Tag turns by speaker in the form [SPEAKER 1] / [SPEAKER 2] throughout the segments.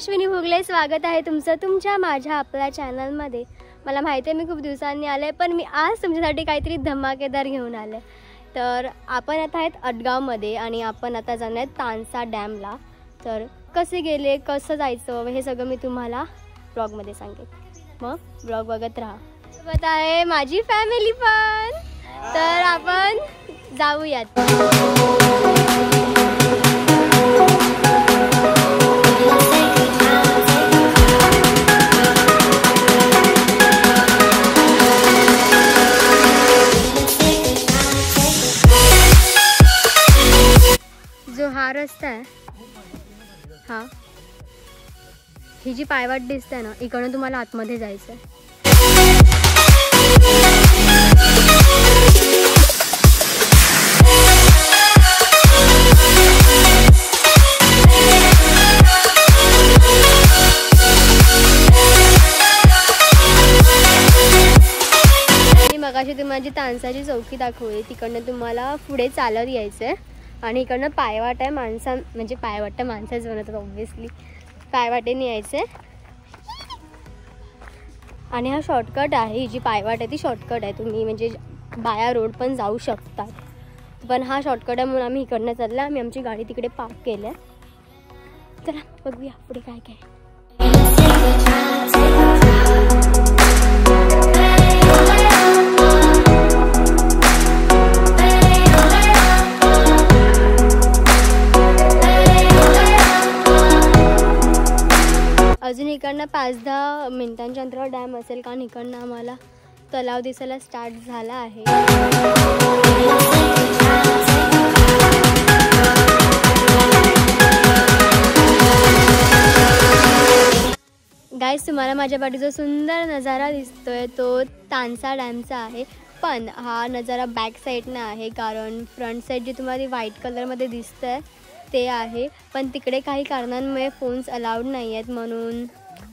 [SPEAKER 1] अश्विनी भोगले स्वागत आहे तुमचं तुमच्या माझ्या आपल्या चॅनलमध्ये. मला माहिती आहे मी खूप दिवसांनी आले पण मी आज तुमच्यासाठी काहीतरी धमाकेदार घेऊन आले. तर आपण आता आहेत अडगावमध्ये आणि आपण आता जाणार आहेत तानसा डॅमला. तर कसे गेले कसं जायचं हे सगळं मी तुम्हाला ब्लॉगमध्ये सांगेन. मग ब्लॉग बघत राहा. सोबत आहे माझी फॅमिली पण. तर आपण जाऊयात. हा रस्ता आहे हा. ही जी पायवाट दिसते ना इकडनं तुम्हाला आतमध्ये जायचं आहे मगाशी तुम्हाला जी तानसाची चौकी दाखवली तिकडनं तुम्हाला पुढे चालत यायचं आहे आणि इकडनं पायवाट आहे माणसा म्हणजे पायवाट तर माणसाच बनवतात ऑब्व्हियसली पायवाटेने यायचं आहे आणि हा शॉर्टकट आहे ही जी पायवाट आहे ती शॉर्टकट आहे. तुम्ही म्हणजे बाया रोड पण जाऊ शकतात पण हा शॉर्टकट आहे म्हणून आम्ही इकडनं चालला आम्ही आमची गाडी तिकडे पार्क केल्या. आहे चला बघूया पुढे काय काय इकडनं पाच दहा मिनिटांच्या अंतरावर डॅम असेल कारण इकडनं आम्हाला तलाव दिसायला स्टार्ट झाला आहे. गाईज तुम्हाला माझ्या पाठी जो सुंदर नजारा दिसतोय. तो तानसा डॅमचा आहे. पण हा नजारा बॅक साईडनं आहे कारण फ्रंट साईड जी तुम्हाला व्हाईट कलरमध्ये दिसतंय ते आहे. पण तिकडे काही कारणांमुळे फोन्स अलाउड नाही आहेत म्हणून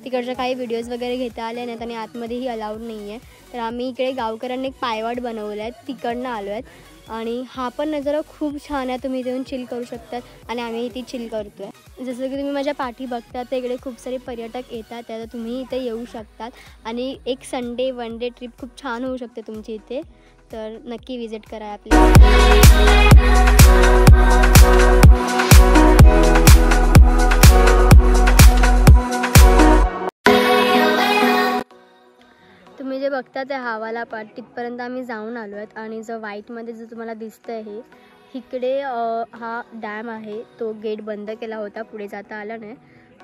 [SPEAKER 1] तिकडच्या काही व्हिडिओज वगैरे घेता आले नाहीत आणि आतमध्येही अलाउड नाही आहे तर आम्ही इकडे गावकऱ्यांनी एक पायवाट बनवलं आहे. तिकडनं आलो आहेत. आणि हा पण नजारा खूप छान आहे. तुम्ही इथे येऊन चिल करू शकतात. आणि आम्ही इथे चिल करतो आहे जसं की तुम्ही माझ्या पाठी बघता तर इकडे खूप सारे पर्यटक येतात. तर तुम्ही इथे येऊ शकतात. आणि एक संडे वन डे ट्रिप खूप छान होऊ शकते तुमची इथे. तर नक्की विजिट करा आपल्या बघता ते हावाला पाठ तिथपर्यंत आम्ही जाऊन आलो आहेत आणि जो व्हाईटमध्ये जो तुम्हाला दिसतं आहे इकडे हा डॅम आहे तो गेट बंद केला होता पुढे जाता आला नाही.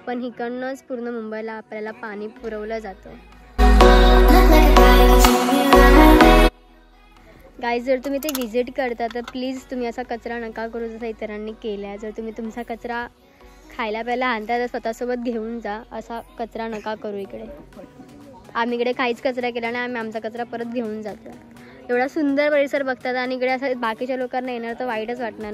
[SPEAKER 1] पण इकडनंच पूर्ण मुंबईला आपल्याला पाणी पुरवलं जातं. गाईज जर तुम्ही ते व्हिजिट करता तर प्लीज तुम्ही असा कचरा नका करू जसा इतरांनी केला आहे जर तुम्ही तुमचा कचरा खायला प्यायला आणता तर स्वतःसोबत घेऊन जा. असा कचरा नका करू इकडे. आम्ही इकडे काहीच कचरा केला नाही आम्ही आमचा कचरा परत घेऊन जातो एवढा सुंदर परिसर बघतात आणि इकडे असं बाकीच्या लोकांना येणार तर वाईटच वाटणार.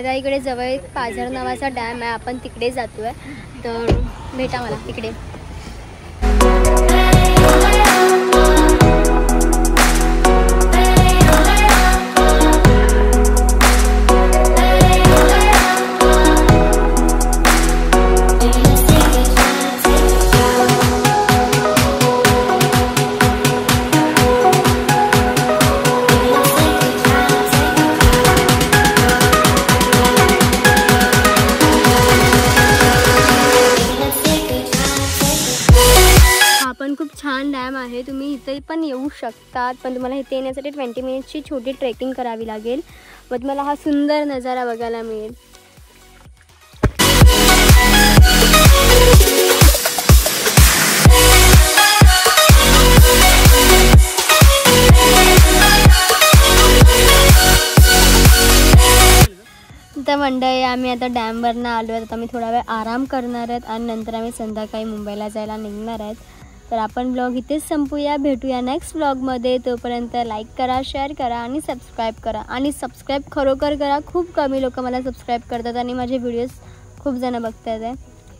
[SPEAKER 1] माझ्या इकडे जवळ एक पाझर नावाचा डॅम आहे. आपण तिकडे जातोय. तर भेटा मला तिकडे इथे पण येऊ शकतात. पण तुम्हाला इथे येण्यासाठी ट्वेंटी मिनिट्सची छोटी ट्रेकिंग करावी लागेल. मग तुम्हाला हा सुंदर नजारा बघायला मिळेल. तर मंडळी आम्ही आता डॅमवरनं आलो आहेत आता आम्ही थोडा वेळ आराम करणार आहेत आणि नंतर आम्ही संध्याकाळी मुंबईला जायला निघणार आहेत. तर आपण ब्लॉग इथेच संपूया. भेटूया नेक्स्ट ब्लॉगमध्ये तोपर्यंत लाईक करा शेअर करा आणि सबस्क्राईब करा. आणि सबस्क्राईब खरोखर करा. खूप कमी लोक मला सबस्क्राईब करतात आणि माझे व्हिडिओज खूप जण बघतात आहे.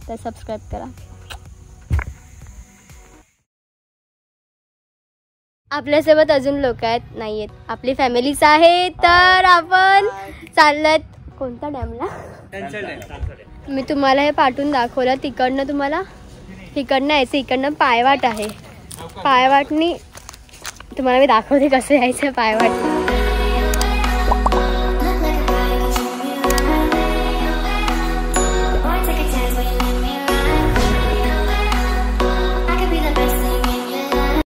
[SPEAKER 1] तर सबस्क्राईब करा. आपल्यासोबत अजून लोक आहेत नाही आहेत आपली फॅमिलीच आहे तर आपण चाललोय कोणत्या डॅमला मी तुम्हाला हे पाठवून दाखवलं. तिकडनं तुम्हाला इकडनं यायचं इकडनं पायवाट आहे. पायवाटनी तुम्हाला मी दाखवते कसं यायचं पायवाट.